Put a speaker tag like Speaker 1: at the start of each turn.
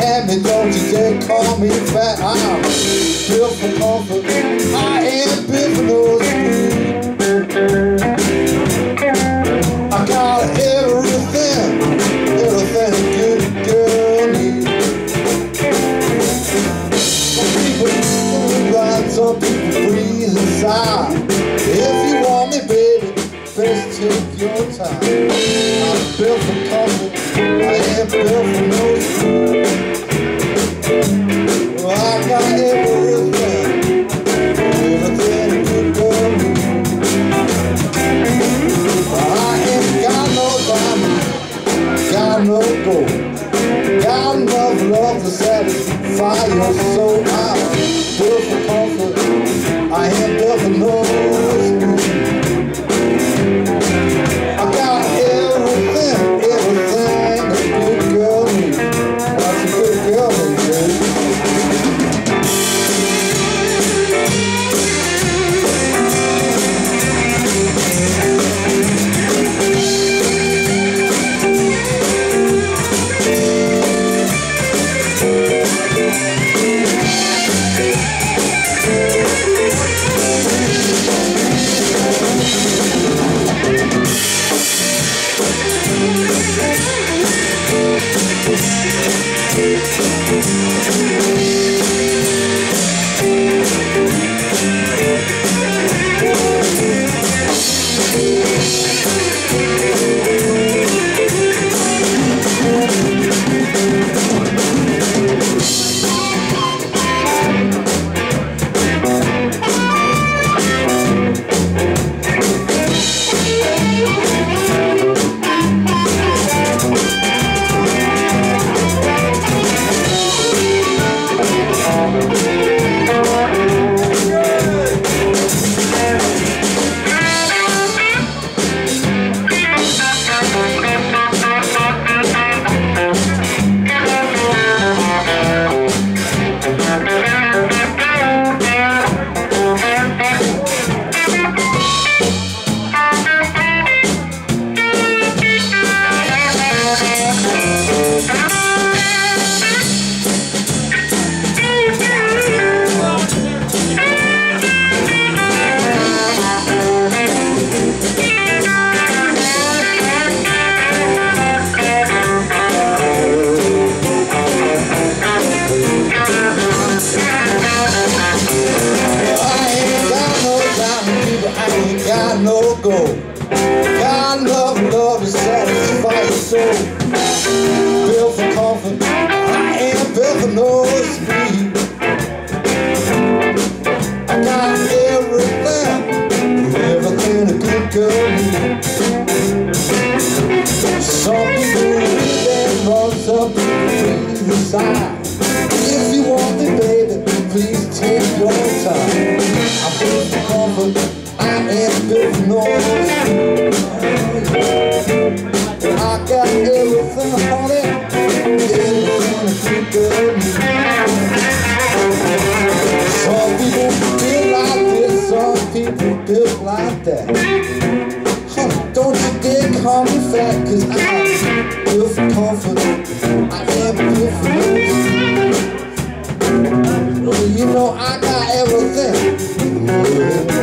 Speaker 1: and me, don't you dare call me fat. I'm built for comfort. I am built for no speed. I got everything, everything a good girl needs. Some people move right, some people breathe inside. If you want me, baby, best take your time. I'm built for comfort. I got everything. I ain't got no got no gold, got enough love to satisfy your soul. I'm built for comfort, I ain't built for no I ain't got no gold. Got enough love to satisfy soul. I'm built for comfort, I for noise. I got everything. Some people like this, some people like that. Don't you dare call me fat, cause I I ever everything.